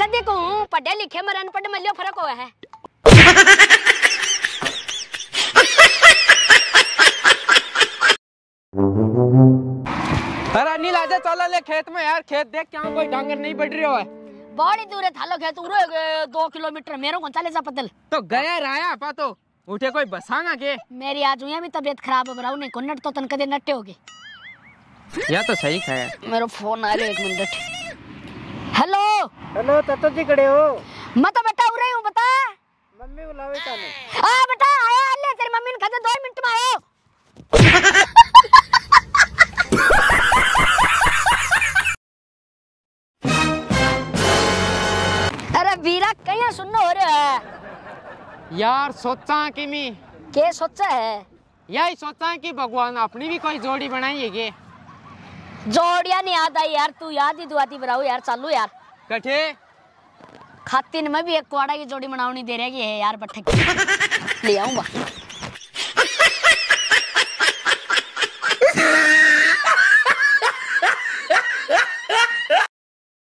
मैं जल्दी कहूँ पढ़े लिखे मर अनपढ़ में लियो फ़र्क हुआ है। अरे अनिल आजा चला ले खेत में यार खेत देख क्या कोई डांगर नहीं बढ़ रही है बड़ी दूर है थालो खेत उरो दो किलोमीटर मेरे को चालीस पतल। तो गया राया पा तो उठे कोई बसाना के। मेरी आज हुई भी तबीयत खराब हो रहा नहीं को नट तो तन कदे नट्टे होगी। या तो सही खाया मेरा फ़ोन आ रहा है एक मिनट। हेलो हेलो जी खड़े हो। मैं तो बेटा उरे हूँ बता। मम्मी बुलावे ताने। आ बेटा आया ले तेरी मम्मी ने कहा दो मिनट में आयो। अरे वीरा कहीं सुनना हो रहा है यार सोचा कि मैं? के सोचा है? यही सोचा कि भगवान अपनी भी कोई जोड़ी बनाई है के? जोड़िया नहीं याद आई यार तू याद ही दुआती बनाऊ यार चालू यार। कठे खातिन में भी एक कुआड़ा की जोड़ी बनावनी दे रही है यार बट्ठे ले आऊँगा।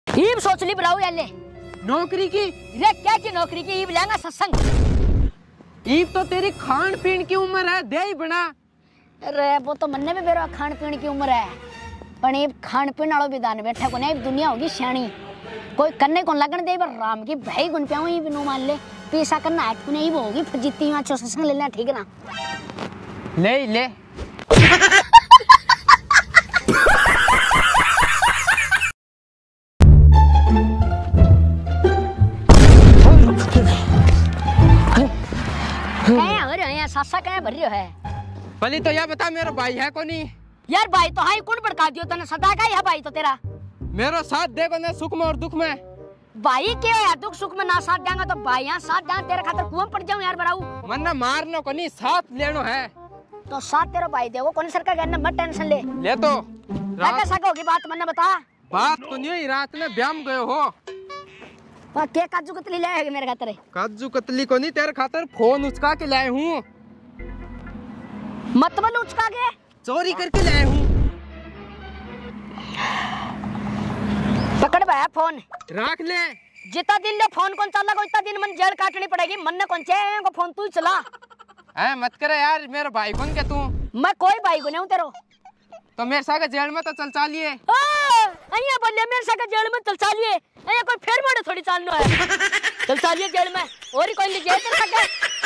ईब सोच ली बुलाऊ यार ले। नौकरी की? रे क्या की नौकरी की? ईब लेंगा सत्संग। ईब तो तेरी खान पीन की उम्र है दे ही बना। अरे वो तो मन्ने भी मेरा खान पीन की उम्र है। पण ईब खान पीन वालो भी दान बैठा को नहीं दुनिया होगी श्याणी। कोई करने को लगन दे पर राम की भाई गुन पे ही बिनु मान ले। पैसा करना है कुने ही होगी फिर जितनी वहाँ चो सत्संग लेना ठीक ना? ले ले। सासा कहे भर रहे है पहले तो यह बता मेरा भाई है को नहीं यार भाई तो हाई कौन भड़का दियो तने सदा का है भाई तो तेरा? मेरा साथ देखो ना सुख में और दुख में? भाई क्या यार दुख सुख में ना साथ देंगा तो भाई यहाँ साथ देंगा तेरे खातर कुआँ पड़ जाऊँ यार बराऊ। मन ना मारनो को नहीं साथ लेनो है। तो साथ तेरा भाई देवो कौन सरकार कहना मत टेंशन ले। ले तो। रात सका होगी बात मन्ने बता। बात तो नहीं हुई रात में ब्याम गए हो। के काजू कतली लाए मेरे खातर? काजू कतली को नहीं तेरे खातर फ़ोन उचका के लाए हूँ। मतबल उचका के। चोरी करके लाए हूँ। राख ले। जितना दिन ले फ़ोन कौन चला इतना दिन मन जेल काटनी पड़ेगी। मन ने कौन चाहिए को फ़ोन तू चला। है मत करे यार मेरा भाई कौन के तू? मैं कोई भाई को नहीं हूँ तेरो। तो मेरे साथ जेल में तो चल चालिए। अइया बोलिए मेरे साथ जेल में चल चालिए। अइया कोई फेर मोड़े थोड़ी चालनो है। चल चालिए जेल में और ही कोई नहीं जेल तेरे साथ